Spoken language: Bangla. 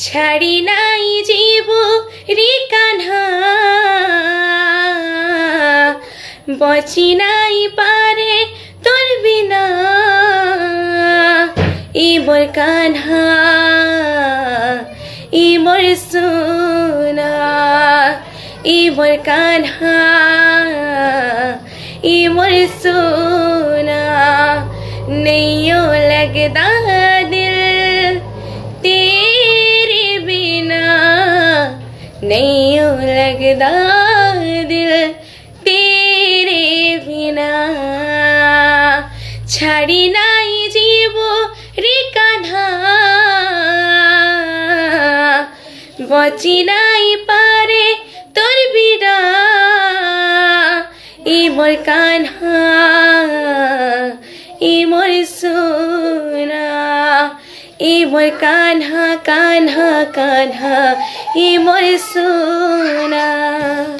ছাড়ি নাই জীব রে কান্হা। বচি নাই পারে তোর বিনা। ইবর কান্হা মোর সোনা কানহা ই মোৰ সোনা। নেই লাগদা नैयो लगदा दिल तेरे बिना ছাড়ি নাই জীব রে কান্হা বচি নাই পারে তোর বিনা ই মোর কান্হা ই মোর সোনা ए मोर कान्हा कान्हा कान्हा ए मोर सु